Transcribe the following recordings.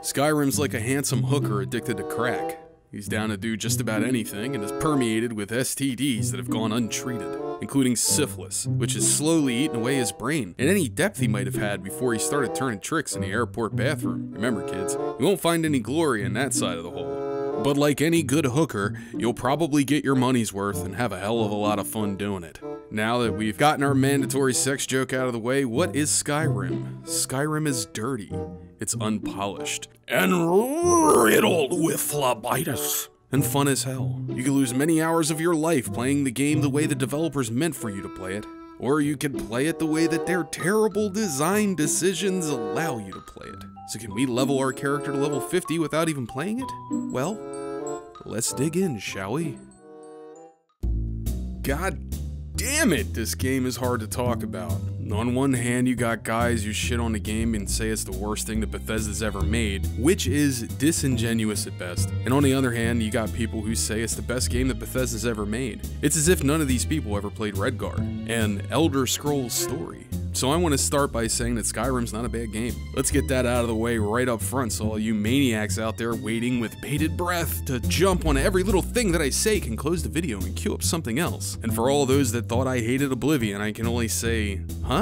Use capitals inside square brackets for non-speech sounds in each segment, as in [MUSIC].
Skyrim's like a handsome hooker addicted to crack. He's down to do just about anything and is permeated with STDs that have gone untreated, including syphilis, which has slowly eaten away his brain and any depth he might have had before he started turning tricks in the airport bathroom. Remember, kids, you won't find any glory in that side of the hole. But like any good hooker, you'll probably get your money's worth and have a hell of a lot of fun doing it. Now that we've gotten our mandatory sex joke out of the way, what is Skyrim? Skyrim is dirty, it's unpolished, and riddled with phlebitis. And fun as hell. You can lose many hours of your life playing the game the way the developers meant for you to play it. Or you can play it the way that their terrible design decisions allow you to play it. So can we level our character to level 50 without even playing it? Well, let's dig in, shall we? God damn it, this game is hard to talk about. On one hand, you got guys who shit on the game and say it's the worst thing that Bethesda's ever made, which is disingenuous at best. And on the other hand, you got people who say it's the best game that Bethesda's ever made. It's as if none of these people ever played Redguard and Elder Scrolls Story. So I want to start by saying that Skyrim's not a bad game. Let's get that out of the way right up front so all you maniacs out there waiting with bated breath to jump on every little thing that I say can close the video and queue up something else. And for all those that thought I hated Oblivion, I can only say, huh?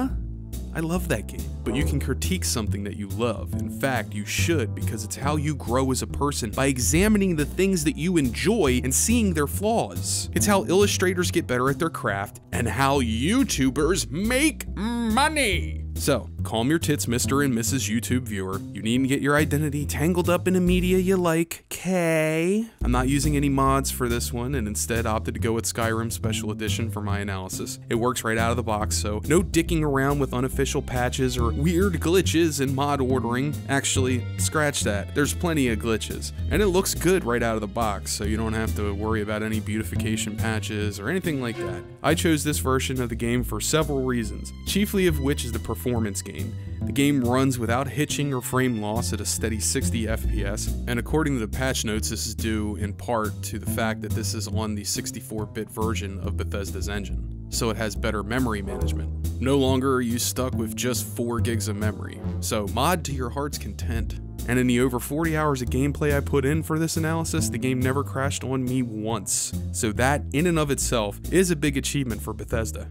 I love that game. But you can critique something that you love. In fact, you should because it's how you grow as a person by examining the things that you enjoy and seeing their flaws. It's how illustrators get better at their craft and how YouTubers make money. So, calm your tits, Mr. and Mrs. YouTube viewer. You needn't get your identity tangled up in a media you like, K. I'm not using any mods for this one and instead opted to go with Skyrim Special Edition for my analysis. It works right out of the box, so no dicking around with unofficial patches or weird glitches in mod ordering. Actually, scratch that. There's plenty of glitches. And it looks good right out of the box, so you don't have to worry about any beautification patches or anything like that. I chose this version of the game for several reasons, chiefly of which is the performance game. The game runs without hitching or frame loss at a steady 60 FPS, and according to the patch notes, this is due in part to the fact that this is on the 64 bit version of Bethesda's engine, so it has better memory management. No longer are you stuck with just 4 gigs of memory, so mod to your heart's content. And in the over 40 hours of gameplay I put in for this analysis, the game never crashed on me once. So that, in and of itself, is a big achievement for Bethesda.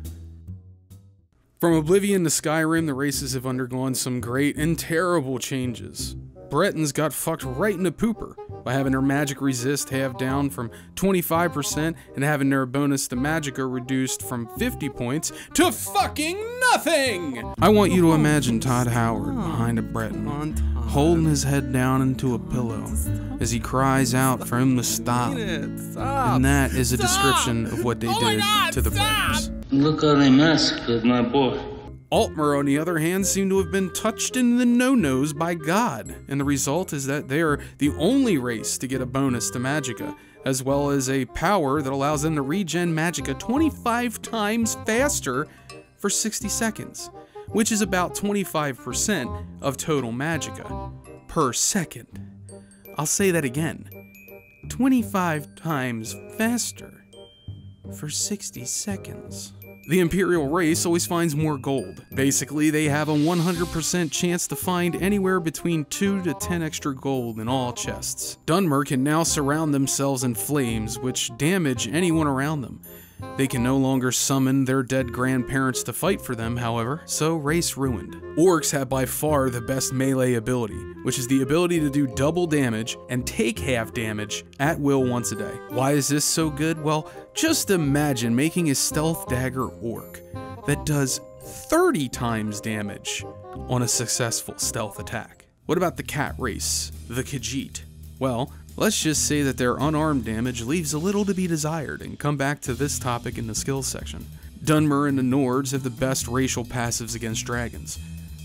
From Oblivion to Skyrim, the races have undergone some great and terrible changes. Bretons got fucked right in the pooper by having their magic resist halved down from 25% and having their bonus to magicka reduced from 50 points to fucking nothing! I want you to imagine Todd Howard behind a Breton, holding his head down into a pillow as he cries out for him to stop. And that is a description of what they did to the Bretons. Look how they massacred my boy. Altmer, on the other hand, seem to have been touched in the no-nos by God, and the result is that they are the only race to get a bonus to Magicka, as well as a power that allows them to regen Magicka 25 times faster for 60 seconds, which is about 25% of total Magicka per second. I'll say that again. 25 times faster for 60 seconds. The Imperial race always finds more gold. Basically, they have a 100% chance to find anywhere between 2 to 10 extra gold in all chests. Dunmer can now surround themselves in flames, which damage anyone around them. They can no longer summon their dead grandparents to fight for them, however, so race ruined. Orcs have by far the best melee ability, which is the ability to do double damage and take half damage at will once a day. Why is this so good? Well, just imagine making a stealth dagger orc that does 30 times damage on a successful stealth attack. What about the cat race, the Khajiit? Well, let's just say that their unarmed damage leaves a little to be desired and come back to this topic in the skills section. Dunmer and the Nords have the best racial passives against dragons.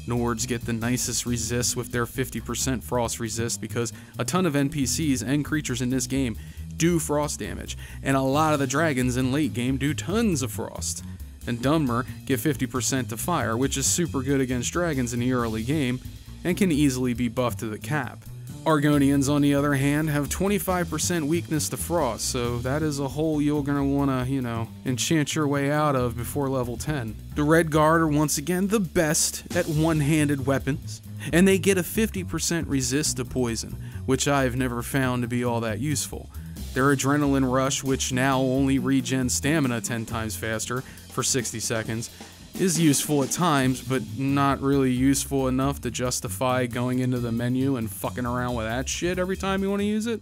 Nords get the nicest resists with their 50% frost resist because a ton of NPCs and creatures in this game do frost damage, and a lot of the dragons in late game do tons of frost. And Dunmer get 50% to fire, which is super good against dragons in the early game, and can easily be buffed to the cap. Argonians, on the other hand, have 25% weakness to frost, so that is a hole you're gonna wanna, you know, enchant your way out of before level 10. The Redguard are once again the best at one handed weapons, and they get a 50% resist to poison, which I've never found to be all that useful. Their adrenaline rush, which now only regens stamina 10 times faster for 60 seconds, is useful at times, but not really useful enough to justify going into the menu and fucking around with that shit every time you want to use it.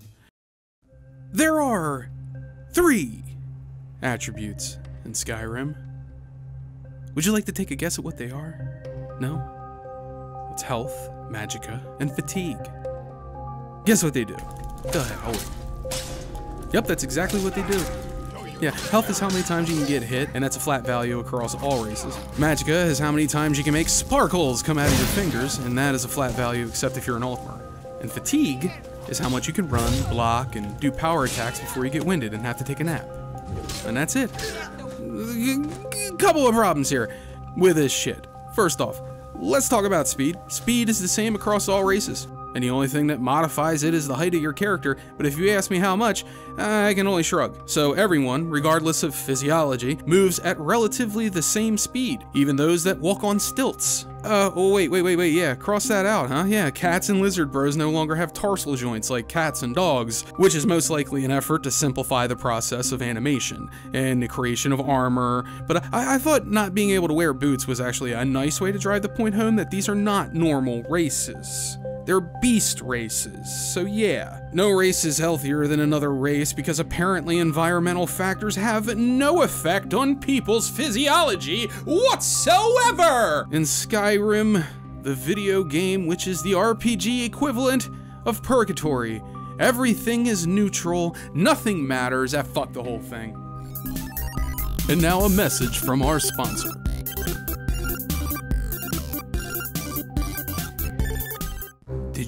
There are three attributes in Skyrim. Would you like to take a guess at what they are? No? It's health, magicka, and fatigue. Guess what they do? The hell? Yep, that's exactly what they do. Yeah, health is how many times you can get hit, and that's a flat value across all races. Magicka is how many times you can make sparkles come out of your fingers, and that is a flat value except if you're an Altmer. And fatigue is how much you can run, block, and do power attacks before you get winded and have to take a nap. And that's it. Couple of problems here with this shit. First off, let's talk about speed. Speed is the same across all races and the only thing that modifies it is the height of your character, but if you ask me how much, I can only shrug. So everyone, regardless of physiology, moves at relatively the same speed, even those that walk on stilts. Uh, oh wait, wait, wait, wait, yeah, cross that out, huh? Yeah, cats and lizard bros no longer have tarsal joints like cats and dogs, which is most likely an effort to simplify the process of animation and the creation of armor, but I, I thought not being able to wear boots was actually a nice way to drive the point home that these are not normal races. They're beast races, so yeah. No race is healthier than another race because apparently environmental factors have no effect on people's physiology whatsoever! In Skyrim, the video game which is the RPG equivalent of Purgatory, everything is neutral, nothing matters, ah fuck the whole thing. And now a message from our sponsor.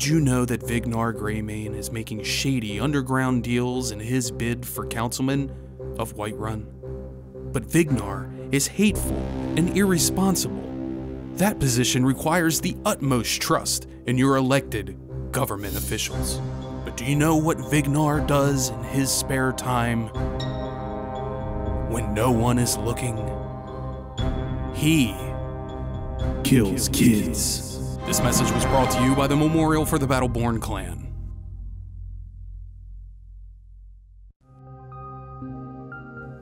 Did you know that Vignar Greymane is making shady underground deals in his bid for councilman of Whiterun? But Vignar is hateful and irresponsible. That position requires the utmost trust in your elected government officials. But do you know what Vignar does in his spare time? When no one is looking, he kills kids. This message was brought to you by the Memorial for the Battleborn Clan.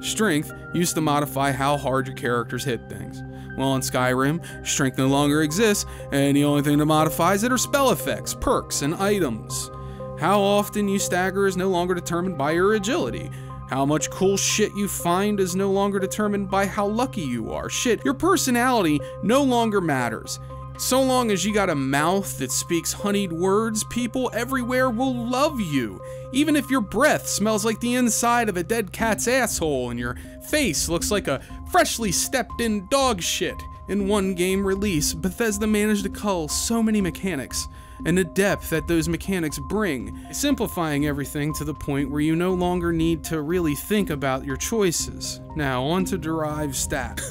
Strength used to modify how hard your characters hit things. Well, in Skyrim, strength no longer exists, and the only thing that modifies it are spell effects, perks, and items. How often you stagger is no longer determined by your agility. How much cool shit you find is no longer determined by how lucky you are. Shit, your personality no longer matters. So long as you got a mouth that speaks honeyed words, people everywhere will love you. Even if your breath smells like the inside of a dead cat's asshole and your face looks like a freshly stepped in dog shit. In one game release, Bethesda managed to cull so many mechanics and the depth that those mechanics bring, simplifying everything to the point where you no longer need to really think about your choices. Now, on to derive stat. [LAUGHS]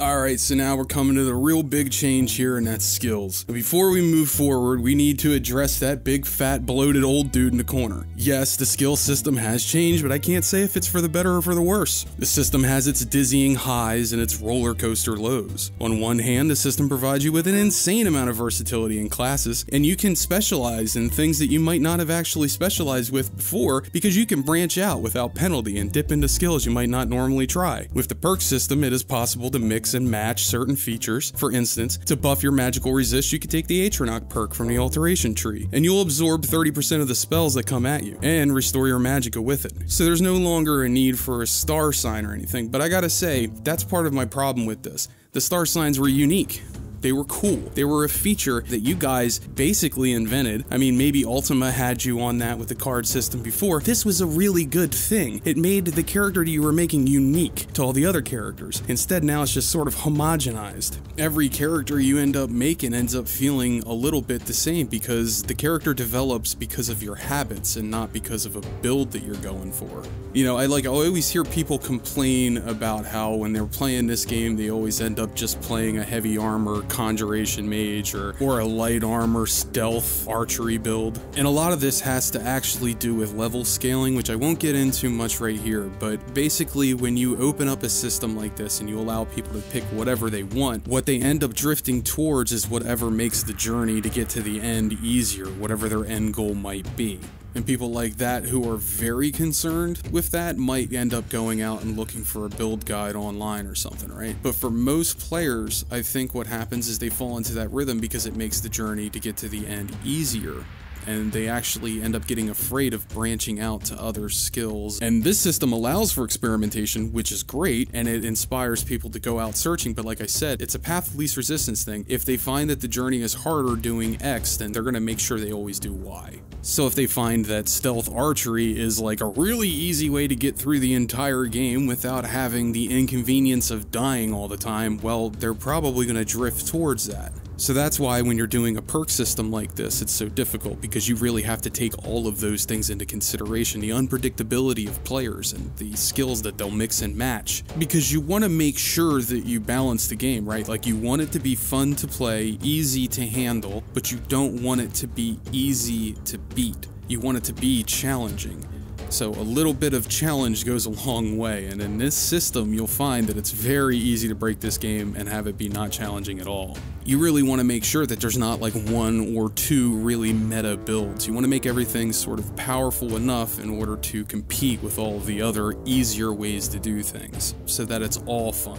Alright, so now we're coming to the real big change here, and that's skills. Before we move forward, we need to address that big, fat, bloated old dude in the corner. Yes, the skill system has changed, but I can't say if it's for the better or for the worse. The system has its dizzying highs and its roller coaster lows. On one hand, the system provides you with an insane amount of versatility in classes, and you can specialize in things that you might not have actually specialized with before because you can branch out without penalty and dip into skills you might not normally try. With the perk system, it is possible to mix and match certain features. For instance, to buff your magical resist, you can take the Atronach perk from the Alteration tree, and you'll absorb 30% of the spells that come at you, and restore your magicka with it. So there's no longer a need for a star sign or anything, but I gotta say, that's part of my problem with this. The star signs were unique. They were cool. They were a feature that you guys basically invented. I mean, maybe Ultima had you on that with the card system before. This was a really good thing. It made the character you were making unique to all the other characters. Instead, now it's just sort of homogenized. Every character you end up making ends up feeling a little bit the same because the character develops because of your habits and not because of a build that you're going for. You know, I like I always hear people complain about how when they're playing this game, they always end up just playing a heavy armor conjuration mage or, or a light armor stealth archery build. And a lot of this has to actually do with level scaling, which I won't get into much right here, but basically when you open up a system like this and you allow people to pick whatever they want, what they end up drifting towards is whatever makes the journey to get to the end easier, whatever their end goal might be. And people like that who are very concerned with that might end up going out and looking for a build guide online or something, right? But for most players, I think what happens is they fall into that rhythm because it makes the journey to get to the end easier and they actually end up getting afraid of branching out to other skills. And this system allows for experimentation, which is great, and it inspires people to go out searching. But like I said, it's a path of least resistance thing. If they find that the journey is harder doing X, then they're to make sure they always do Y. So if they find that stealth archery is like a really easy way to get through the entire game without having the inconvenience of dying all the time, well, they're probably to drift towards that. So that's why when you're doing a perk system like this, it's so difficult because you really have to take all of those things into consideration the unpredictability of players and the skills that they'll mix and match. Because you want to make sure that you balance the game, right? Like you want it to be fun to play, easy to handle, but you don't want it to be easy to beat. You want it to be challenging. So a little bit of challenge goes a long way, and in this system you'll find that it's very easy to break this game and have it be not challenging at all. You really want to make sure that there's not like one or two really meta builds. You want to make everything sort of powerful enough in order to compete with all the other easier ways to do things, so that it's all fun.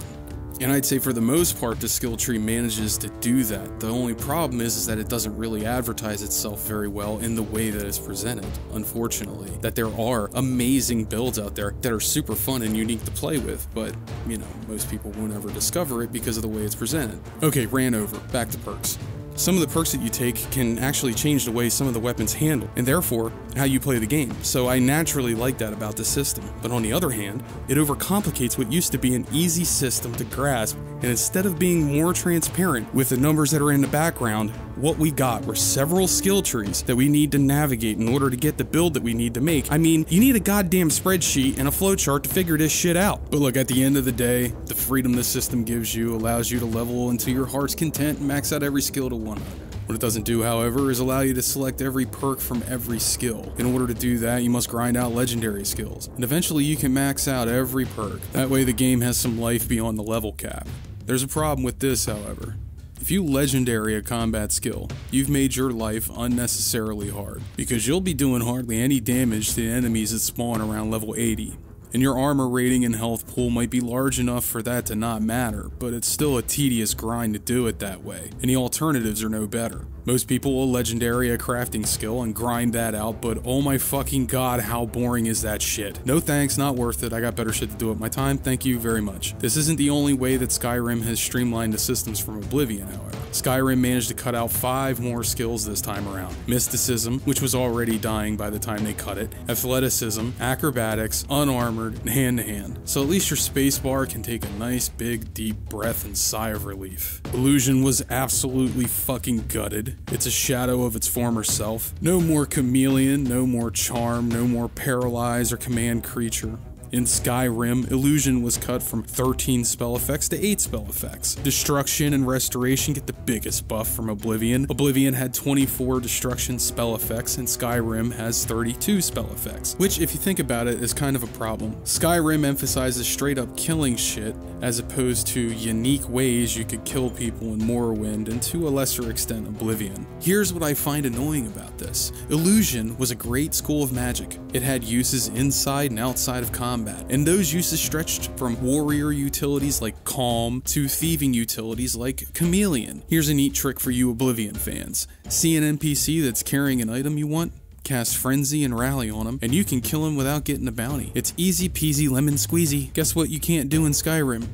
And I'd say for the most part, the skill tree manages to do that. The only problem is, is that it doesn't really advertise itself very well in the way that it's presented, unfortunately. That there are amazing builds out there that are super fun and unique to play with, but, you know, most people won't ever discover it because of the way it's presented. Okay, ran over. Back to perks. Some of the perks that you take can actually change the way some of the weapons handle, and therefore how you play the game. So I naturally like that about the system. But on the other hand, it overcomplicates what used to be an easy system to grasp, and instead of being more transparent with the numbers that are in the background, what we got were several skill trees that we need to navigate in order to get the build that we need to make. I mean, you need a goddamn spreadsheet and a flowchart to figure this shit out. But look, at the end of the day, the freedom this system gives you allows you to level until your heart's content and max out every skill to 100. What it doesn't do, however, is allow you to select every perk from every skill. In order to do that, you must grind out legendary skills, and eventually you can max out every perk. That way the game has some life beyond the level cap. There's a problem with this, however. If you legendary a combat skill, you've made your life unnecessarily hard, because you'll be doing hardly any damage to enemies that spawn around level 80. And your armor rating and health pool might be large enough for that to not matter, but it's still a tedious grind to do it that way, and the alternatives are no better. Most people will legendary a crafting skill and grind that out, but oh my fucking god, how boring is that shit? No thanks, not worth it. I got better shit to do with my time. Thank you very much. This isn't the only way that Skyrim has streamlined the systems from Oblivion, however. Skyrim managed to cut out five more skills this time around. Mysticism, which was already dying by the time they cut it, athleticism, acrobatics, unarmored, and hand to hand. So at least your spacebar can take a nice big deep breath and sigh of relief. Illusion was absolutely fucking gutted. It's a shadow of its former self. No more chameleon, no more charm, no more paralyze or command creature. In Skyrim, illusion was cut from 13 spell effects to 8 spell effects. Destruction and restoration get the biggest buff from Oblivion. Oblivion had 24 destruction spell effects, and Skyrim has 32 spell effects, which, if you think about it, is kind of a problem. Skyrim emphasizes straight up killing shit, as opposed to unique ways you could kill people in Morrowind, and to a lesser extent, Oblivion. Here's what I find annoying about this Illusion was a great school of magic. It had uses inside and outside of combat combat, and those uses stretched from warrior utilities like Calm to thieving utilities like Chameleon. Here's a neat trick for you Oblivion fans. See an NPC that's carrying an item you want? Cast Frenzy and Rally on him, and you can kill him without getting a bounty. It's easy peasy lemon squeezy. Guess what you can't do in Skyrim?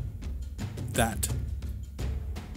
That.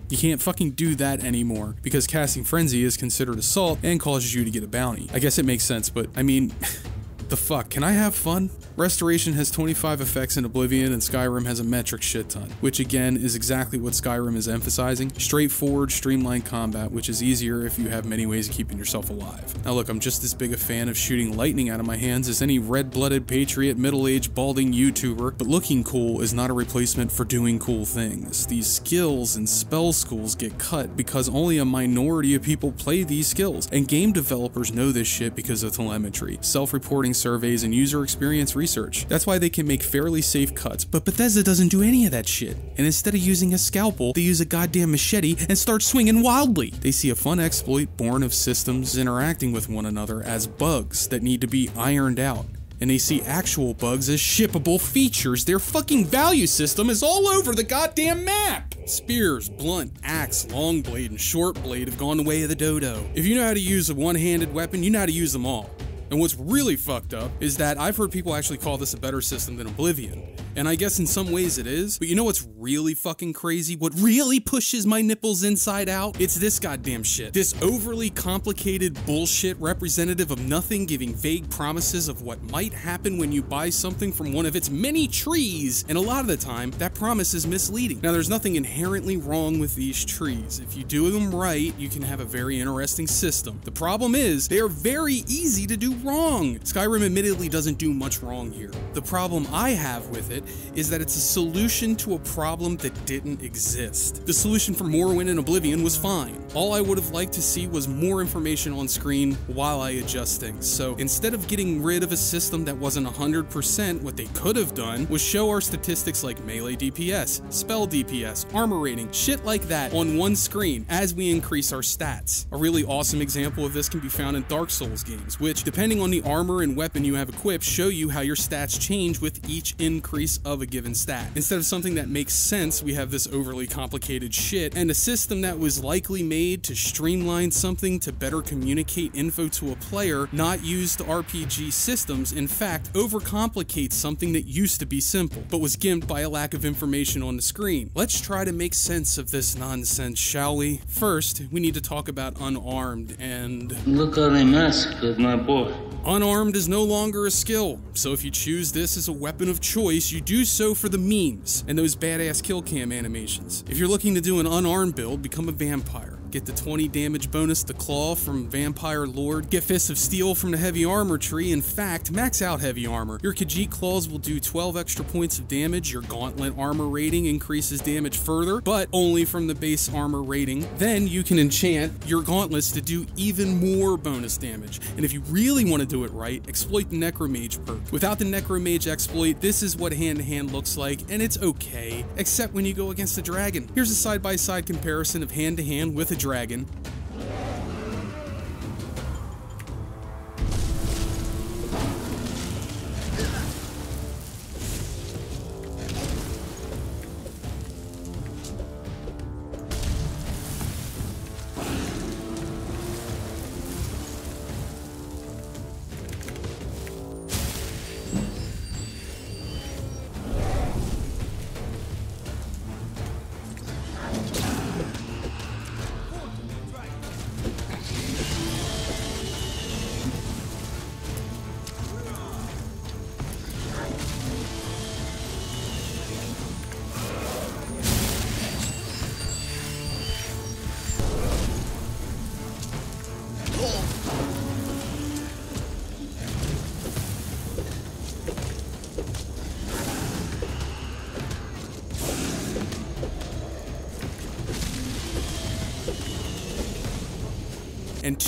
You can't fucking do that anymore because casting Frenzy is considered assault and causes you to get a bounty. I guess it makes sense, but I mean, [LAUGHS] the fuck? Can I have fun? Restoration has 25 effects in Oblivion, and Skyrim has a metric shit ton, which again is exactly what Skyrim is emphasizing straightforward, streamlined combat, which is easier if you have many ways of keeping yourself alive. Now, look, I'm just as big a fan of shooting lightning out of my hands as any red blooded, patriot, middle aged, balding YouTuber, but looking cool is not a replacement for doing cool things. These skills and spell schools get cut because only a minority of people play these skills, and game developers know this shit because of telemetry, self reporting surveys, and user experience research. That's why they can make fairly safe cuts, but Bethesda doesn't do any of that shit. And instead of using a scalpel, they use a goddamn machete and start swinging wildly. They see a fun exploit born of systems interacting with one another as bugs that need to be ironed out and they see actual bugs as shippable features. Their fucking value system is all over the goddamn map. Spears, blunt, axe, long blade, and short blade have gone the way of the dodo. If you know how to use a one handed weapon, you know how to use them all. And what's really fucked up is that I've heard people actually call this a better system than Oblivion. And I guess in some ways it is, but you know what's really fucking crazy? What really pushes my nipples inside out? It's this goddamn shit. This overly complicated bullshit representative of nothing giving vague promises of what might happen when you buy something from one of its many trees. And a lot of the time, that promise is misleading. Now, there's nothing inherently wrong with these trees. If you do them right, you can have a very interesting system. The problem is, they are very easy to do wrong. Skyrim admittedly doesn't do much wrong here. The problem I have with it is that it's a solution to a problem that didn't exist. The solution for Morrowind and Oblivion was fine. All I would have liked to see was more information on screen while I adjust things. So instead of getting rid of a system that wasn't 100%, what they could have done was show our statistics like melee DPS, spell DPS, armor rating, shit like that on one screen as we increase our stats. A really awesome example of this can be found in Dark Souls games, which, depending on the armor and weapon you have equipped, show you how your stats change with each increase of a given stat. Instead of something that makes sense, we have this overly complicated shit, and a system that was likely made to streamline something to better communicate info to a player, not used RPG systems, in fact, overcomplicates something that used to be simple, but was gimped by a lack of information on the screen. Let's try to make sense of this nonsense, shall we? First, we need to talk about unarmed and. Look how they massacred my boy. Unarmed is no longer a skill, so if you choose this as a weapon of choice, you do so for the memes and those badass kill cam animations. If you're looking to do an unarmed build, become a vampire. Get the 20 damage bonus the claw from Vampire Lord. Get Fists of Steel from the heavy armor tree. In fact, max out heavy armor. Your Khajiit claws will do 12 extra points of damage. Your gauntlet armor rating increases damage further, but only from the base armor rating. Then you can enchant your gauntlets to do even more bonus damage. And if you really want to do it right, exploit the Necromage perk. Without the Necromage exploit, this is what hand to hand looks like, and it's okay, except when you go against a dragon. Here's a side by side comparison of hand to hand with a dragon.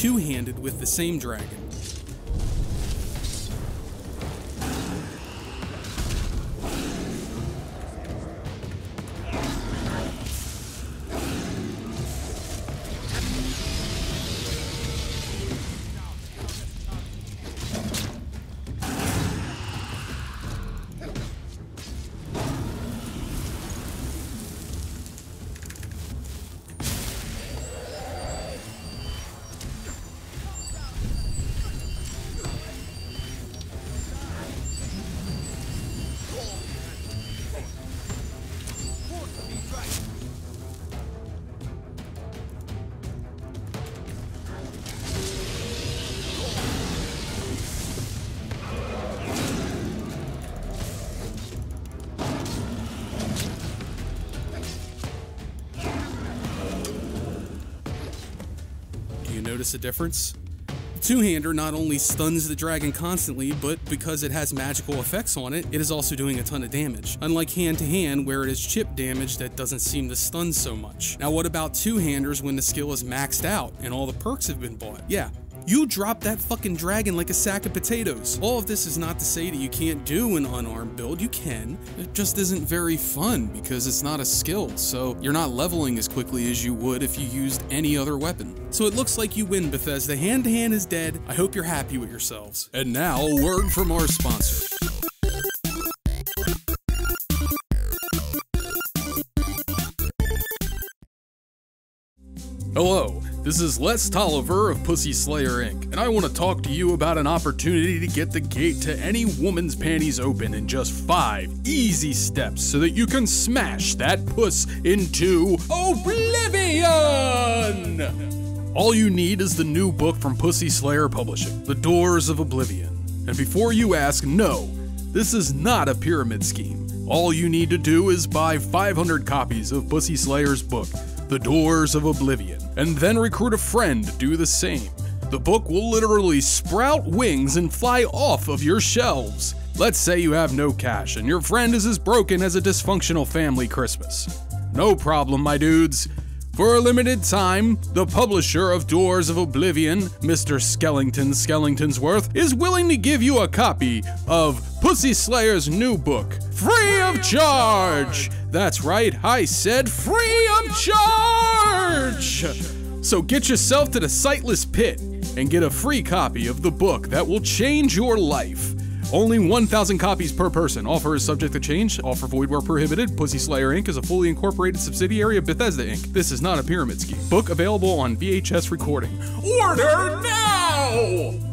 Two-handed with the same dragon. Notice a difference? Two-hander not only stuns the dragon constantly, but because it has magical effects on it, it is also doing a ton of damage. Unlike hand-to-hand, where it is chip damage that doesn't seem to stun so much. Now what about two-handers when the skill is maxed out and all the perks have been bought? Yeah, you drop that fucking dragon like a sack of potatoes. All of this is not to say that you can't do an unarmed build, you can. It just isn't very fun because it's not a skill, so you're not leveling as quickly as you would if you used any other weapon. So it looks like you win, Bethesda. Hand to hand is dead. I hope you're happy with yourselves. And now, a word from our sponsor. Hello, this is Les Tolliver of Pussy Slayer Inc., and I want to talk to you about an opportunity to get the gate to any woman's panties open in just five easy steps so that you can smash that puss into oblivion! All you need is the new book from Pussy Slayer Publishing, The Doors of Oblivion. And before you ask, no, this is not a pyramid scheme. All you need to do is buy 500 copies of Pussy Slayer's book, The Doors of Oblivion, and then recruit a friend to do the same. The book will literally sprout wings and fly off of your shelves. Let's say you have no cash and your friend is as broken as a dysfunctional family Christmas. No problem, my dudes. For a limited time, the publisher of Doors of Oblivion, Mr. Skellington Skellingtonsworth, is willing to give you a copy of Pussy Slayer's new book, free of charge! That's right, I said free of charge! So get yourself to the sightless pit and get a free copy of the book that will change your life. Only 1,000 copies per person. Offer is subject to change. Offer void where prohibited. Pussy Slayer Inc. is a fully incorporated subsidiary of Bethesda Inc. This is not a pyramid scheme. Book available on VHS recording. Order now!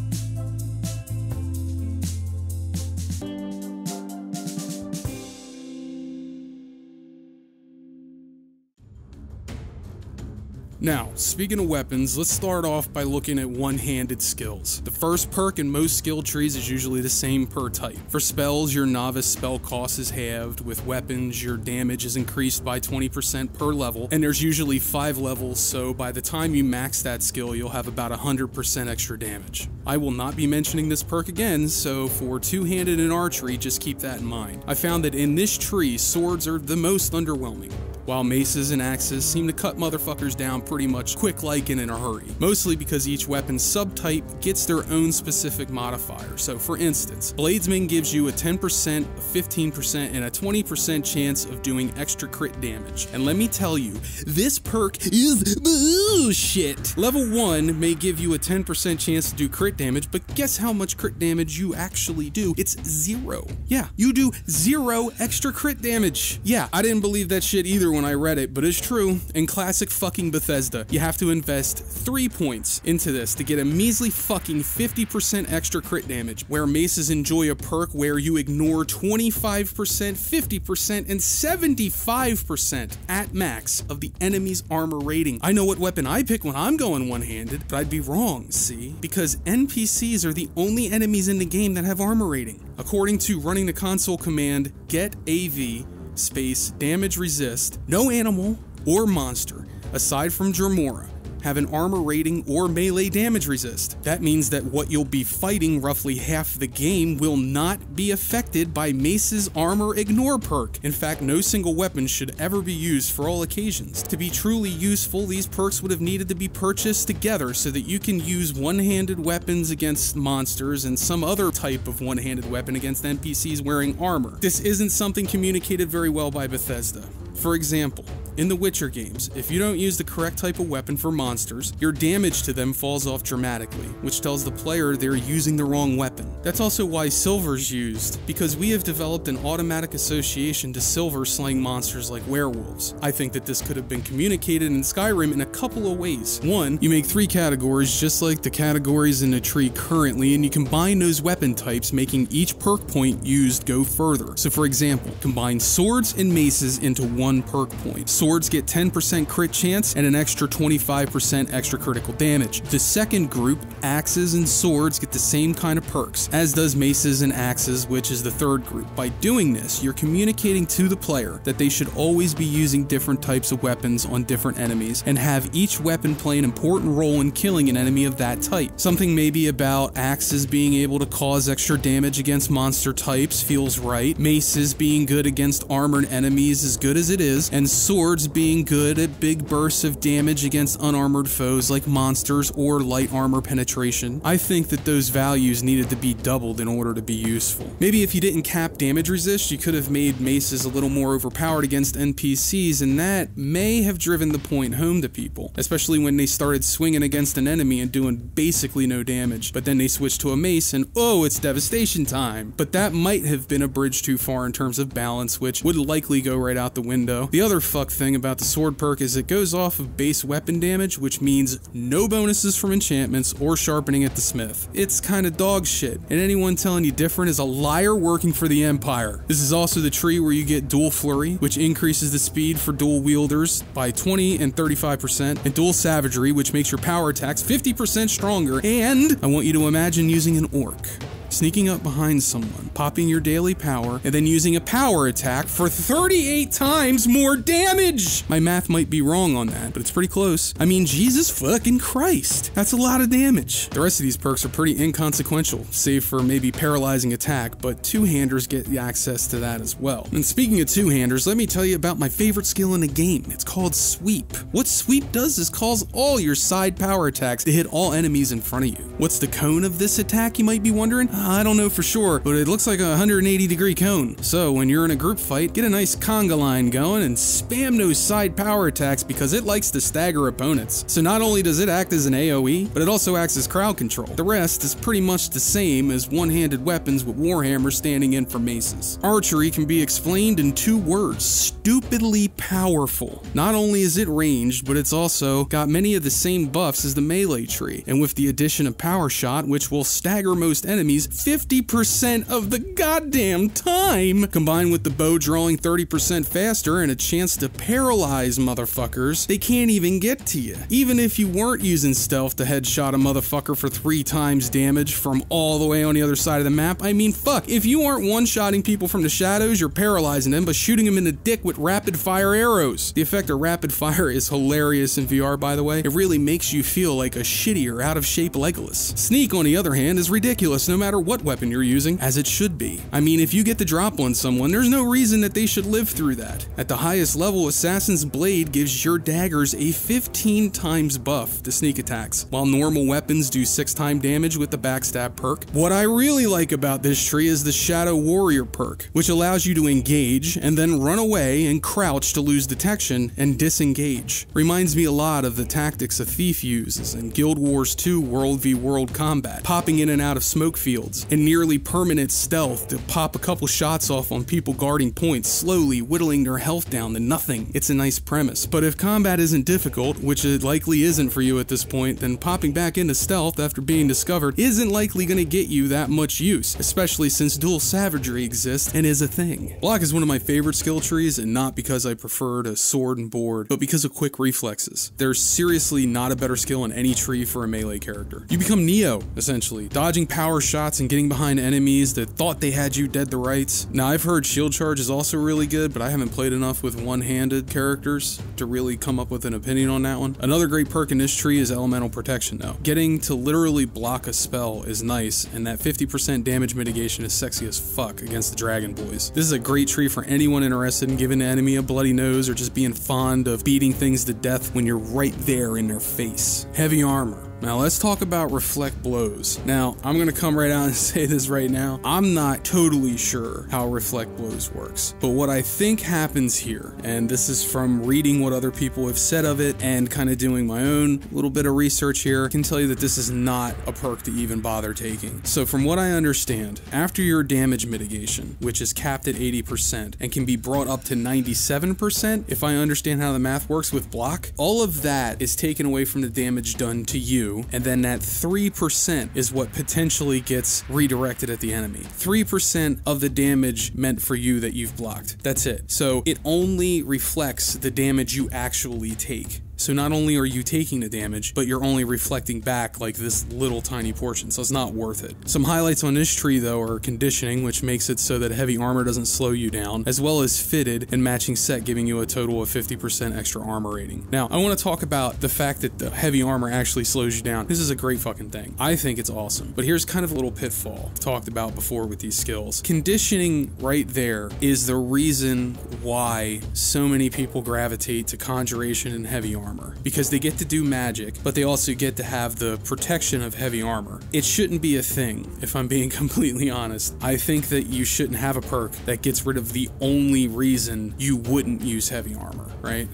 Now, speaking of weapons, let's start off by looking at one-handed skills. The first perk in most skill trees is usually the same per type. For spells, your novice spell cost is halved. With weapons, your damage is increased by 20% per level, and there's usually 5 levels, so by the time you max that skill, you'll have about 100% extra damage. I will not be mentioning this perk again, so for two-handed and archery, just keep that in mind. I found that in this tree, swords are the most underwhelming while maces and axes seem to cut motherfuckers down pretty much quick like and in a hurry. Mostly because each weapon subtype gets their own specific modifier. So for instance, Bladesman gives you a 10%, a 15%, and a 20% chance of doing extra crit damage. And let me tell you, this perk is bullshit. Level 1 may give you a 10% chance to do crit damage, but guess how much crit damage you actually do? It's zero. Yeah, you do zero extra crit damage. Yeah, I didn't believe that shit either when I read it, but it's true. In classic fucking Bethesda, you have to invest 3 points into this to get a measly fucking 50% extra crit damage, where maces enjoy a perk where you ignore 25%, 50%, and 75% at max of the enemy's armor rating. I know what weapon I pick when I'm going one-handed, but I'd be wrong, see? Because NPCs are the only enemies in the game that have armor rating. According to running the console command get AV space damage resist, no animal or monster, aside from Jermora, have an armor rating or melee damage resist. That means that what you'll be fighting roughly half the game will not be affected by Mace's armor ignore perk. In fact, no single weapon should ever be used for all occasions. To be truly useful, these perks would have needed to be purchased together so that you can use one-handed weapons against monsters and some other type of one-handed weapon against NPCs wearing armor. This isn't something communicated very well by Bethesda. For example, in the Witcher games, if you don't use the correct type of weapon for monsters, your damage to them falls off dramatically, which tells the player they're using the wrong weapon. That's also why silver's used, because we have developed an automatic association to silver slaying monsters like werewolves. I think that this could have been communicated in Skyrim in a couple of ways. One, you make three categories just like the categories in the tree currently, and you combine those weapon types, making each perk point used go further. So for example, combine swords and maces into one perk point. Sword Swords get 10% crit chance and an extra 25% extra critical damage. The second group, axes and swords, get the same kind of perks, as does maces and axes, which is the third group. By doing this, you're communicating to the player that they should always be using different types of weapons on different enemies and have each weapon play an important role in killing an enemy of that type. Something maybe about axes being able to cause extra damage against monster types feels right, maces being good against armored enemies as good as it is, and swords being good at big bursts of damage against unarmored foes like monsters or light armor penetration. I think that those values needed to be doubled in order to be useful. Maybe if you didn't cap damage resist, you could have made maces a little more overpowered against NPCs, and that may have driven the point home to people, especially when they started swinging against an enemy and doing basically no damage. But then they switched to a mace, and oh, it's devastation time. But that might have been a bridge too far in terms of balance, which would likely go right out the window. The other fuck thing about the sword perk is it goes off of base weapon damage, which means no bonuses from enchantments or sharpening at the smith. It's kind of dog shit, and anyone telling you different is a liar working for the Empire. This is also the tree where you get dual flurry, which increases the speed for dual wielders by 20 and 35%, and dual savagery, which makes your power attacks 50% stronger. And I want you to imagine using an orc sneaking up behind someone, popping your daily power, and then using a power attack for 38 times more damage! My math might be wrong on that, but it's pretty close. I mean, Jesus fucking Christ. That's a lot of damage. The rest of these perks are pretty inconsequential, save for maybe paralyzing attack, but two-handers get access to that as well. And speaking of two-handers, let me tell you about my favorite skill in the game. It's called Sweep. What Sweep does is cause all your side power attacks to hit all enemies in front of you. What's the cone of this attack, you might be wondering? I don't know for sure, but it looks like a 180 degree cone. So when you're in a group fight, get a nice conga line going and spam those side power attacks because it likes to stagger opponents. So not only does it act as an AoE, but it also acts as crowd control. The rest is pretty much the same as one-handed weapons with Warhammer standing in for maces. Archery can be explained in two words, stupidly powerful. Not only is it ranged, but it's also got many of the same buffs as the melee tree, and with the addition of power shot, which will stagger most enemies 50% of the goddamn time, combined with the bow drawing 30% faster and a chance to paralyze motherfuckers, they can't even get to you. Even if you weren't using stealth to headshot a motherfucker for three times damage from all the way on the other side of the map, I mean, fuck, if you aren't one-shotting people from the shadows, you're paralyzing them by shooting them in the dick with rapid-fire arrows. The effect of rapid fire is hilarious in VR, by the way. It really makes you feel like a shittier, out-of-shape Legolas. Sneak, on the other hand, is ridiculous no matter what weapon you're using, as it should be. I mean, if you get the drop on someone, there's no reason that they should live through that. At the highest level, Assassin's Blade gives your daggers a 15 times buff to sneak attacks, while normal weapons do 6 time damage with the backstab perk. What I really like about this tree is the Shadow Warrior perk, which allows you to engage and then run away and crouch to lose detection and disengage. Reminds me a lot of the tactics a thief uses in Guild Wars 2 World v World combat, popping in and out of smoke fields, and nearly permanent stealth to pop a couple shots off on people guarding points, slowly whittling their health down to nothing. It's a nice premise, but if combat isn't difficult, which it likely isn't for you at this point, then popping back into stealth after being discovered isn't likely going to get you that much use, especially since dual savagery exists and is a thing. Block is one of my favorite skill trees, and not because I prefer to sword and board, but because of quick reflexes. There's seriously not a better skill in any tree for a melee character. You become Neo, essentially, dodging power shots and getting behind enemies that thought they had you dead to rights. Now, I've heard shield charge is also really good, but I haven't played enough with one-handed characters to really come up with an opinion on that one. Another great perk in this tree is elemental protection though. Getting to literally block a spell is nice, and that 50% damage mitigation is sexy as fuck against the Dragon Boys. This is a great tree for anyone interested in giving the enemy a bloody nose or just being fond of beating things to death when you're right there in their face. Heavy armor. Now let's talk about reflect blows. Now, I'm gonna come right out and [LAUGHS] say this right now. I'm not totally sure how reflect blows works, but what I think happens here, and this is from reading what other people have said of it and kind of doing my own little bit of research here, I can tell you that this is not a perk to even bother taking. So from what I understand, after your damage mitigation, which is capped at 80% and can be brought up to 97%, if I understand how the math works with block, all of that is taken away from the damage done to you and then that 3% is what potentially gets redirected at the enemy. 3% of the damage meant for you that you've blocked. That's it. So it only reflects the damage you actually take. So not only are you taking the damage, but you're only reflecting back like this little tiny portion, so it's not worth it. Some highlights on this tree though are conditioning, which makes it so that heavy armor doesn't slow you down, as well as fitted and matching set giving you a total of 50% extra armor rating. Now, I want to talk about the fact that the heavy armor actually slows you down. This is a great fucking thing. I think it's awesome. But here's kind of a little pitfall talked about before with these skills. Conditioning right there is the reason why so many people gravitate to conjuration and heavy armor armor because they get to do magic, but they also get to have the protection of heavy armor. It shouldn't be a thing, if I'm being [LAUGHS] completely honest. I think that you shouldn't have a perk that gets rid of the only reason you wouldn't use heavy armor, right?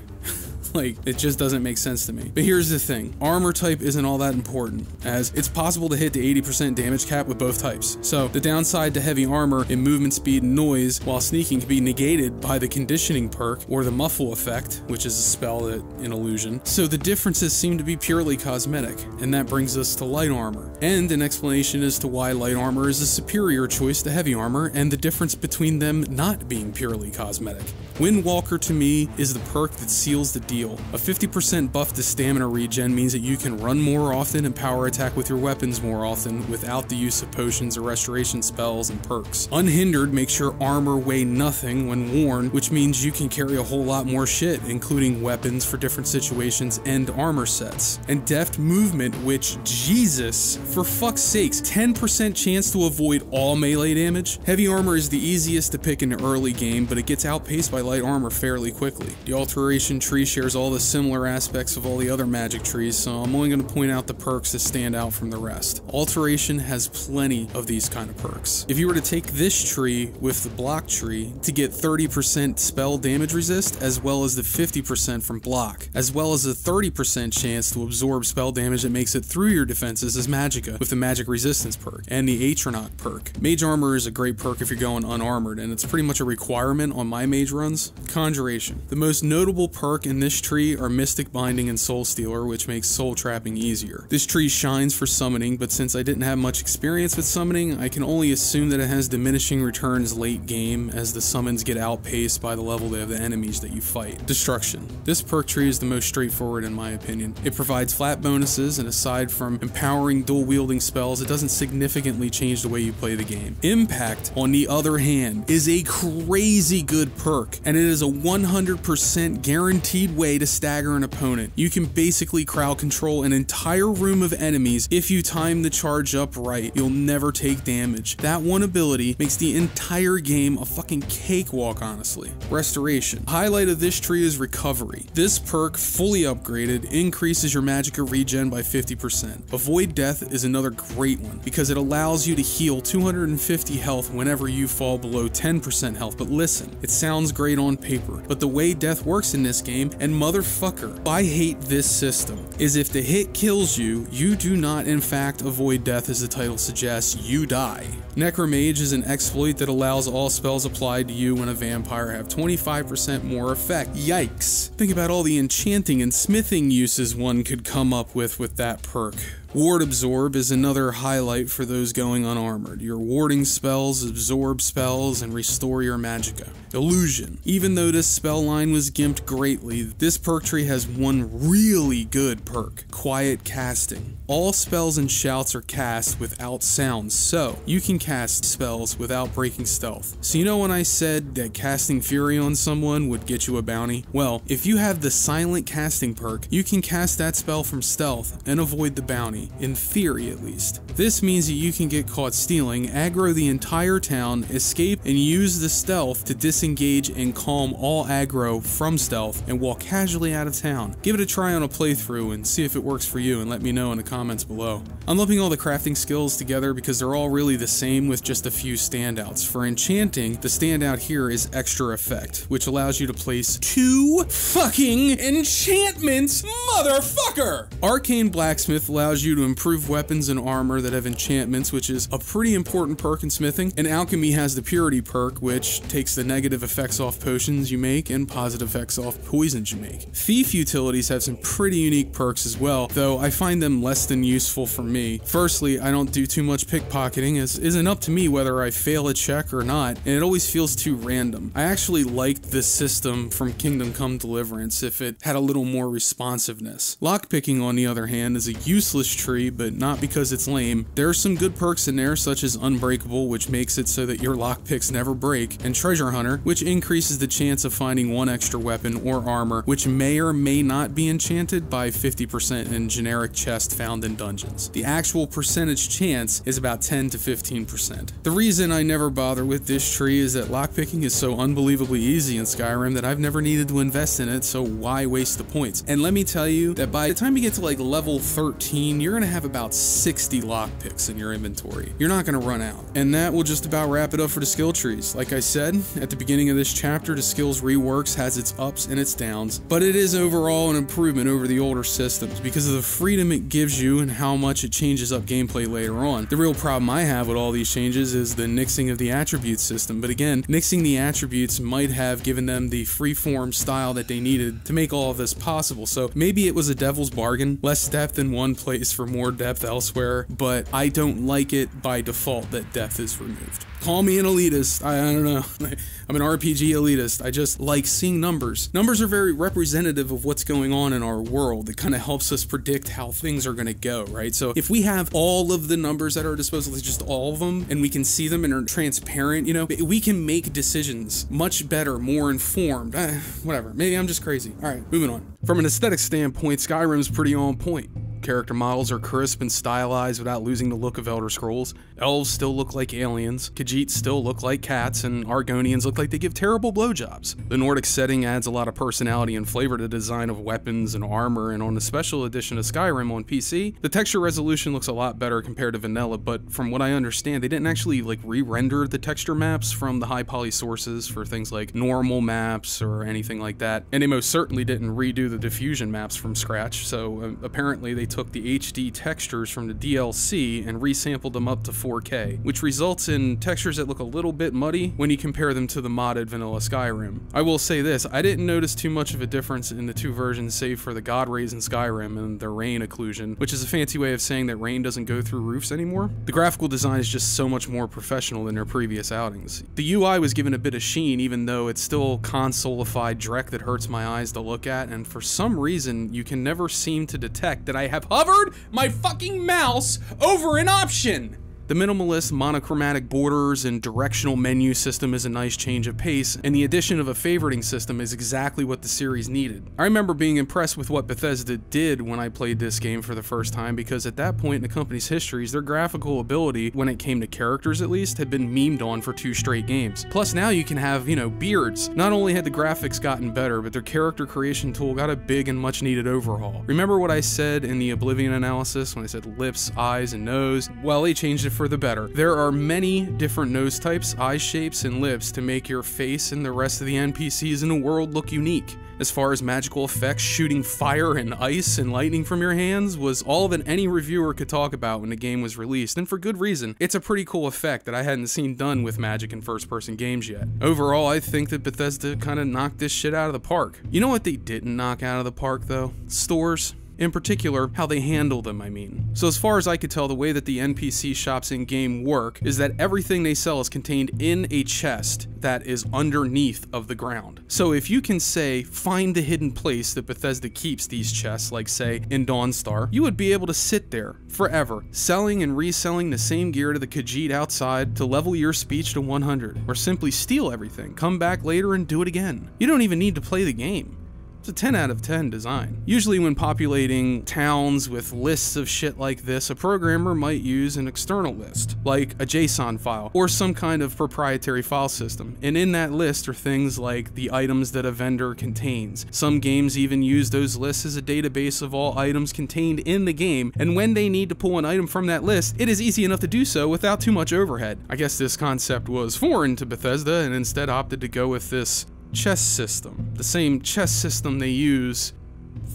Like, it just doesn't make sense to me. But here's the thing armor type isn't all that important, as it's possible to hit the 80% damage cap with both types. So, the downside to heavy armor in movement speed and noise while sneaking can be negated by the conditioning perk or the muffle effect, which is a spell that in illusion. So, the differences seem to be purely cosmetic, and that brings us to light armor, and an explanation as to why light armor is a superior choice to heavy armor and the difference between them not being purely cosmetic. Windwalker to me is the perk that seals the deal. A 50% buff to stamina regen means that you can run more often and power attack with your weapons more often without the use of potions or restoration spells and perks. Unhindered makes your armor weigh nothing when worn, which means you can carry a whole lot more shit, including weapons for different situations and armor sets. And deft movement, which, Jesus, for fuck's sakes, 10% chance to avoid all melee damage? Heavy armor is the easiest to pick in the early game, but it gets outpaced by light armor fairly quickly. The alteration tree shares all the similar aspects of all the other magic trees, so I'm only going to point out the perks that stand out from the rest. Alteration has plenty of these kind of perks. If you were to take this tree with the block tree to get 30% spell damage resist, as well as the 50% from block, as well as a 30% chance to absorb spell damage that makes it through your defenses as Magicka with the magic resistance perk, and the Atronach perk. Mage armor is a great perk if you're going unarmored, and it's pretty much a requirement on my mage runs. Conjuration. The most notable perk in this tree are Mystic Binding and Soul Stealer, which makes soul trapping easier. This tree shines for summoning, but since I didn't have much experience with summoning, I can only assume that it has diminishing returns late game as the summons get outpaced by the level they of the enemies that you fight. Destruction. This perk tree is the most straightforward in my opinion. It provides flat bonuses, and aside from empowering dual wielding spells, it doesn't significantly change the way you play the game. Impact, on the other hand, is a crazy good perk, and it is a 100% guaranteed way to stagger an opponent. You can basically crowd control an entire room of enemies if you time the charge up right. You'll never take damage. That one ability makes the entire game a fucking cakewalk, honestly. Restoration. Highlight of this tree is recovery. This perk, fully upgraded, increases your magicka regen by 50%. Avoid death is another great one because it allows you to heal 250 health whenever you fall below 10% health. But listen, it sounds great on paper, but the way death works in this game, and motherfucker, I hate this system, is if the hit kills you, you do not in fact avoid death as the title suggests, you die. Necromage is an exploit that allows all spells applied to you when a vampire have 25% more effect. Yikes. Think about all the enchanting and smithing uses one could come up with with that perk. Ward Absorb is another highlight for those going unarmored. Your warding spells absorb spells and restore your magicka. Illusion. Even though this spell line was gimped greatly, this perk tree has one really good perk Quiet Casting. All spells and shouts are cast without sounds, so you can cast spells without breaking stealth. So, you know when I said that casting Fury on someone would get you a bounty? Well, if you have the silent casting perk, you can cast that spell from stealth and avoid the bounty in theory at least. This means that you can get caught stealing, aggro the entire town, escape, and use the stealth to disengage and calm all aggro from stealth and walk casually out of town. Give it a try on a playthrough and see if it works for you and let me know in the comments below. I'm lumping all the crafting skills together because they're all really the same with just a few standouts. For enchanting, the standout here is extra effect, which allows you to place two fucking enchantments, motherfucker! Arcane Blacksmith allows you to improve weapons and armor that have enchantments, which is a pretty important perk in smithing. And alchemy has the purity perk, which takes the negative effects off potions you make and positive effects off poisons you make. Thief utilities have some pretty unique perks as well, though I find them less than useful for me. Firstly, I don't do too much pickpocketing, as isn't up to me whether I fail a check or not, and it always feels too random. I actually liked this system from Kingdom Come Deliverance if it had a little more responsiveness. Lockpicking, on the other hand, is a useless tree, but not because it's lame. There are some good perks in there, such as Unbreakable, which makes it so that your lockpicks never break, and Treasure Hunter, which increases the chance of finding one extra weapon or armor, which may or may not be enchanted by 50% in generic chests found in dungeons. The actual percentage chance is about 10 to 15%. The reason I never bother with this tree is that lockpicking is so unbelievably easy in Skyrim that I've never needed to invest in it, so why waste the points? And let me tell you that by the time you get to like level 13, you're gonna have about 60 lockpicks in your inventory. You're not gonna run out. And that will just about wrap it up for the skill trees. Like I said at the beginning of this chapter, the skills reworks has its ups and its downs, but it is overall an improvement over the older systems because of the freedom it gives you and how much it changes up gameplay later on. The real problem I have with all these changes is the nixing of the attribute system, but again, nixing the attributes might have given them the freeform style that they needed to make all of this possible. So maybe it was a devil's bargain, less depth in one place for more depth elsewhere, but I don't like it by default that depth is removed. Call me an elitist. I, I don't know. [LAUGHS] I'm an RPG elitist. I just like seeing numbers. Numbers are very representative of what's going on in our world. It kind of helps us predict how things are going to go, right? So if we have all of the numbers at our disposal, just all of them, and we can see them and are transparent, you know, we can make decisions much better, more informed. Eh, whatever. Maybe I'm just crazy. All right, moving on. From an aesthetic standpoint, Skyrim's pretty on point. Character models are crisp and stylized without losing the look of Elder Scrolls. Elves still look like aliens, Khajiit still look like cats, and Argonians look like they give terrible blowjobs. The Nordic setting adds a lot of personality and flavor to the design of weapons and armor, and on the special edition of Skyrim on PC, the texture resolution looks a lot better compared to vanilla, but from what I understand, they didn't actually like re-render the texture maps from the high poly sources for things like normal maps or anything like that, and they most certainly didn't redo the diffusion maps from scratch, so uh, apparently they took the HD textures from the DLC and resampled them up to 4K, which results in textures that look a little bit muddy when you compare them to the modded vanilla Skyrim. I will say this, I didn't notice too much of a difference in the two versions save for the God rays in Skyrim and the rain occlusion, which is a fancy way of saying that rain doesn't go through roofs anymore. The graphical design is just so much more professional than their previous outings. The UI was given a bit of sheen even though it's still consolified dreck that hurts my eyes to look at, and for some reason you can never seem to detect that I have hovered my fucking mouse over an option. The minimalist monochromatic borders and directional menu system is a nice change of pace, and the addition of a favoriting system is exactly what the series needed. I remember being impressed with what Bethesda did when I played this game for the first time because at that point in the company's histories, their graphical ability, when it came to characters at least, had been memed on for two straight games. Plus now you can have, you know, beards. Not only had the graphics gotten better, but their character creation tool got a big and much needed overhaul. Remember what I said in the Oblivion analysis when I said lips, eyes, and nose? Well, they changed it for the better. There are many different nose types, eye shapes, and lips to make your face and the rest of the NPCs in the world look unique. As far as magical effects, shooting fire and ice and lightning from your hands was all that any reviewer could talk about when the game was released, and for good reason. It's a pretty cool effect that I hadn't seen done with Magic in first person games yet. Overall, I think that Bethesda kinda knocked this shit out of the park. You know what they didn't knock out of the park though? Stores. In particular, how they handle them, I mean. So as far as I could tell, the way that the NPC shops in-game work is that everything they sell is contained in a chest that is underneath of the ground. So if you can say, find the hidden place that Bethesda keeps these chests, like say in Dawnstar, you would be able to sit there forever, selling and reselling the same gear to the Khajiit outside to level your speech to 100, or simply steal everything, come back later and do it again. You don't even need to play the game. It's a 10 out of 10 design. Usually when populating towns with lists of shit like this, a programmer might use an external list, like a JSON file, or some kind of proprietary file system. And in that list are things like the items that a vendor contains. Some games even use those lists as a database of all items contained in the game, and when they need to pull an item from that list, it is easy enough to do so without too much overhead. I guess this concept was foreign to Bethesda and instead opted to go with this chess system, the same chess system they use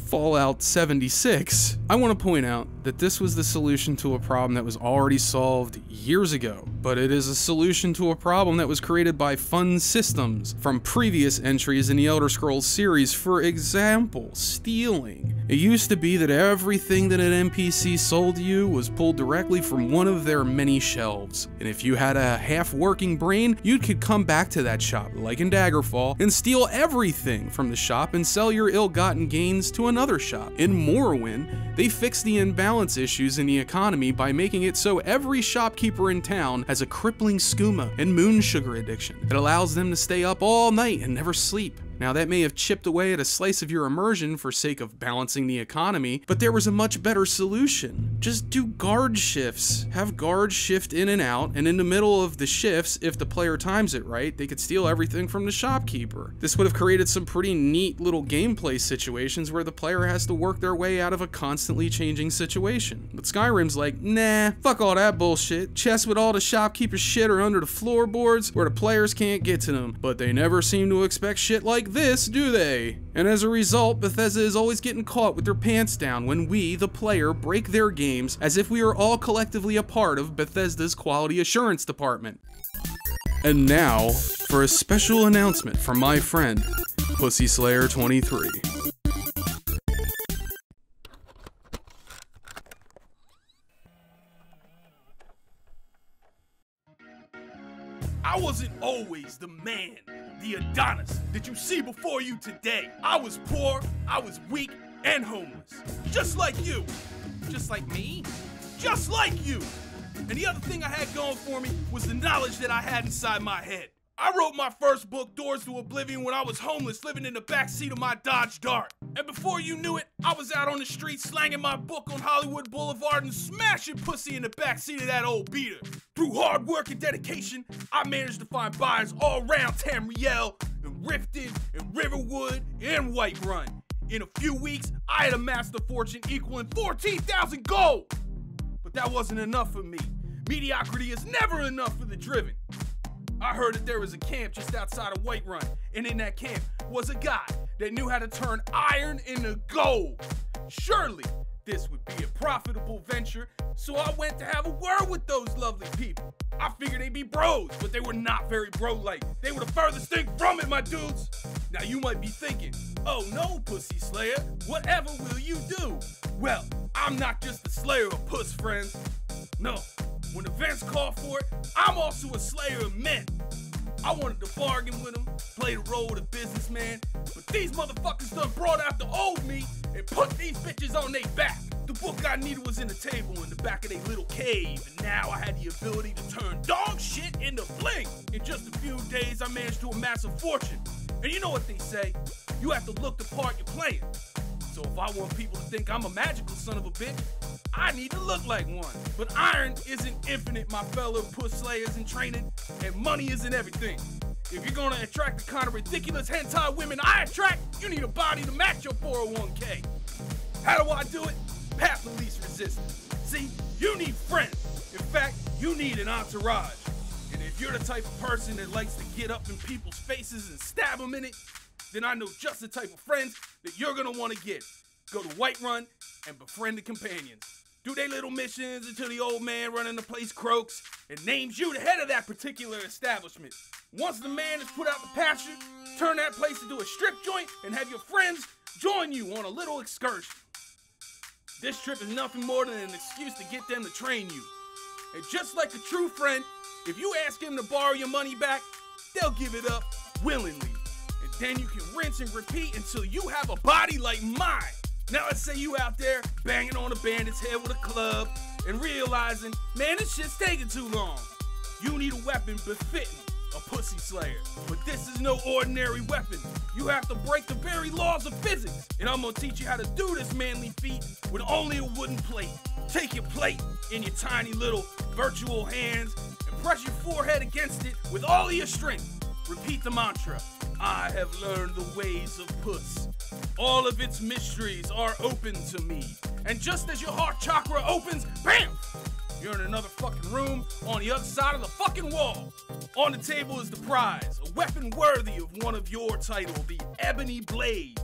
Fallout 76. I want to point out that this was the solution to a problem that was already solved years ago, but it is a solution to a problem that was created by Fun Systems from previous entries in the Elder Scrolls series. For example, stealing. It used to be that everything that an NPC sold you was pulled directly from one of their many shelves, and if you had a half working brain, you could come back to that shop, like in Daggerfall, and steal everything from the shop and sell your ill gotten to another shop. In Morrowind, they fixed the imbalance issues in the economy by making it so every shopkeeper in town has a crippling skooma and moon sugar addiction that allows them to stay up all night and never sleep. Now, that may have chipped away at a slice of your immersion for sake of balancing the economy, but there was a much better solution. Just do guard shifts. Have guards shift in and out, and in the middle of the shifts, if the player times it right, they could steal everything from the shopkeeper. This would have created some pretty neat little gameplay situations where the player has to work their way out of a constantly changing situation. But Skyrim's like, nah, fuck all that bullshit. Chests with all the shopkeeper shit are under the floorboards where the players can't get to them, but they never seem to expect shit like this, do they? And as a result, Bethesda is always getting caught with their pants down when we, the player, break their games as if we are all collectively a part of Bethesda's quality assurance department. And now, for a special announcement from my friend, Pussy Slayer 23. I wasn't always the man, the Adonis that you see before you today. I was poor, I was weak, and homeless. Just like you. Just like me? Just like you. And the other thing I had going for me was the knowledge that I had inside my head. I wrote my first book, Doors to Oblivion, when I was homeless, living in the backseat of my Dodge Dart. And before you knew it, I was out on the street slanging my book on Hollywood Boulevard and smashing pussy in the backseat of that old beater. Through hard work and dedication, I managed to find buyers all around Tamriel, and Riften, and Riverwood, and Whiterun. In a few weeks, I had amassed a fortune equaling 14,000 gold. But that wasn't enough for me. Mediocrity is never enough for the driven. I heard that there was a camp just outside of Whiterun, and in that camp was a guy that knew how to turn iron into gold. Surely this would be a profitable venture, so I went to have a word with those lovely people. I figured they'd be bros, but they were not very bro-like. They were the furthest thing from it, my dudes. Now you might be thinking, oh no, Pussy Slayer, whatever will you do? Well, I'm not just the slayer of puss, friends. No, when events call for it, I'm also a slayer of men. I wanted to bargain with them, play the role of the businessman, but these motherfuckers done brought out the old me and put these bitches on their back. The book I needed was in the table in the back of their little cave, and now I had the ability to turn dog shit into bling. In just a few days, I managed to amass a fortune. And you know what they say, you have to look the part you're playing. So if I want people to think I'm a magical son of a bitch, I need to look like one. But iron isn't infinite, my fellow puss slayers in training, and money isn't everything. If you're gonna attract the kind of ridiculous hentai women I attract, you need a body to match your 401k. How do I do it? Path of least resistance. See, you need friends. In fact, you need an entourage. And if you're the type of person that likes to get up in people's faces and stab them in it, then I know just the type of friends that you're gonna wanna get. Go to Whiterun and befriend the companions. Do their little missions until the old man running the place croaks and names you the head of that particular establishment. Once the man is put out the pasture, turn that place into a strip joint and have your friends join you on a little excursion. This trip is nothing more than an excuse to get them to train you. And just like a true friend, if you ask him to borrow your money back, they'll give it up willingly. And then you can rinse and repeat until you have a body like mine. Now let's say you out there banging on a bandit's head with a club and realizing, man, this shit's taking too long. You need a weapon befitting a pussy slayer. But this is no ordinary weapon. You have to break the very laws of physics. And I'm gonna teach you how to do this manly feat with only a wooden plate. Take your plate in your tiny little virtual hands and press your forehead against it with all of your strength. Repeat the mantra I have learned the ways of puss. All of its mysteries are open to me. And just as your heart chakra opens, bam! You're in another fucking room on the other side of the fucking wall. On the table is the prize, a weapon worthy of one of your title, the Ebony Blade.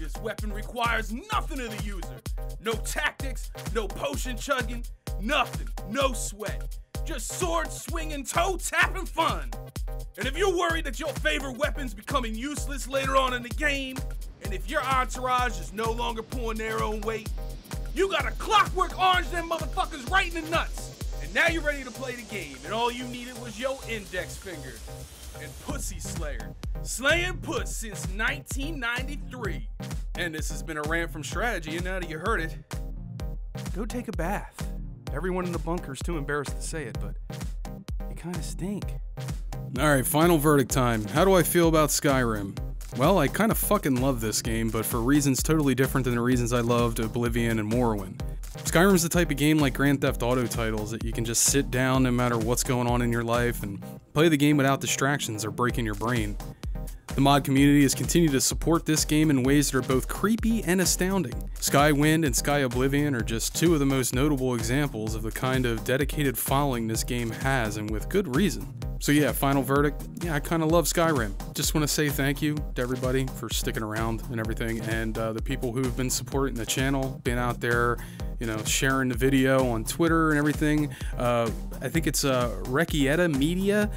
This weapon requires nothing of the user. No tactics, no potion chugging, nothing, no sweat. Just sword swinging, toe tapping fun. And if you're worried that your favorite weapon's becoming useless later on in the game, and if your entourage is no longer pulling their own weight, you got a clockwork orange them motherfuckers right in the nuts. And now you're ready to play the game, and all you needed was your index finger. And Pussy Slayer, slaying puss since 1993. And this has been a rant from Strat-Edgy, and now that you heard it, go take a bath. Everyone in the bunker's too embarrassed to say it, but you kind of stink. All right, final verdict time. How do I feel about Skyrim? Well, I kind of fucking love this game, but for reasons totally different than the reasons I loved Oblivion and Morrowind. Skyrim's the type of game like Grand Theft Auto titles that you can just sit down no matter what's going on in your life and play the game without distractions or breaking your brain. The mod community has continued to support this game in ways that are both creepy and astounding. Skywind and Skyblivion are just two of the most notable examples of the kind of dedicated following this game has, and with good reason. So yeah, final verdict. Yeah, I kind of love Skyrim. Just want to say thank you to everybody for sticking around and everything, and uh, the people who've been supporting the channel, been out there, you know, sharing the video on Twitter and everything. Uh, I think it's uh, Rekieta Media.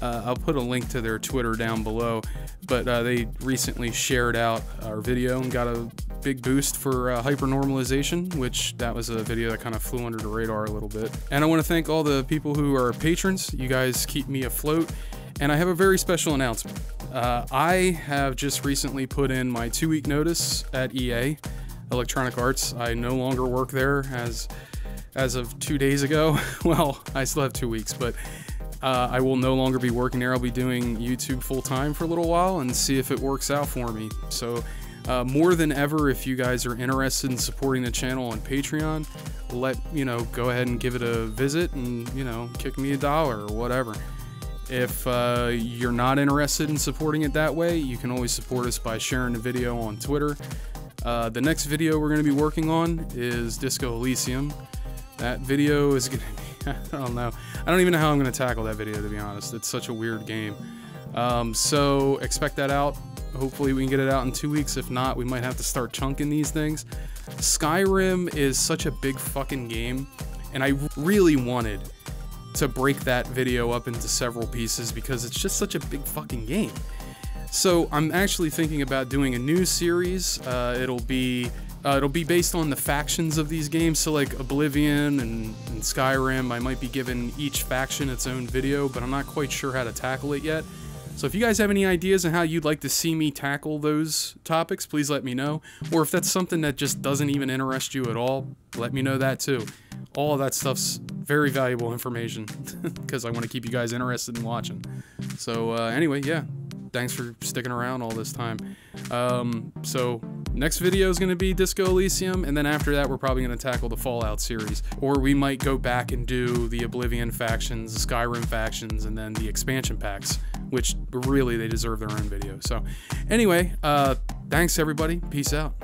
Uh, I'll put a link to their Twitter down below. But uh, they recently shared out our video and got a big boost for uh, hypernormalization, which that was a video that kind of flew under the radar a little bit. And I want to thank all the people who are patrons. You guys keep me afloat. And I have a very special announcement. Uh, I have just recently put in my two week notice at EA, Electronic Arts. I no longer work there as as of two days ago. [LAUGHS] well, I still have two weeks, but uh, I will no longer be working there. I'll be doing YouTube full time for a little while and see if it works out for me. So, uh, more than ever, if you guys are interested in supporting the channel on Patreon, let you know, go ahead and give it a visit and you know, kick me a dollar or whatever. If uh, you're not interested in supporting it that way, you can always support us by sharing the video on Twitter. Uh, the next video we're going to be working on is Disco Elysium. That video is going to be [LAUGHS] I don't know. I don't even know how I'm going to tackle that video, to be honest. It's such a weird game. Um, so expect that out. Hopefully we can get it out in two weeks. If not, we might have to start chunking these things. Skyrim is such a big fucking game, and I really wanted to break that video up into several pieces because it's just such a big fucking game. So I'm actually thinking about doing a new series. Uh, it'll be uh, it'll be based on the factions of these games, so like Oblivion and, and, Skyrim. I might be giving each faction its own video, but I'm not quite sure how to tackle it yet. So if you guys have any ideas on how you'd like to see me tackle those topics, please let me know. Or if that's something that just doesn't even interest you at all, let me know that too. All of that stuff's very valuable information [LAUGHS] because I want to keep you guys interested in watching. So uh, anyway, yeah, thanks for sticking around all this time. Um, so next video is going to be Disco Elysium, and then after that, we're probably going to tackle the Fallout series, or we might go back and do the Oblivion factions, the Skyrim factions, and then the expansion packs, which really they deserve their own video. So anyway, uh, thanks everybody. Peace out.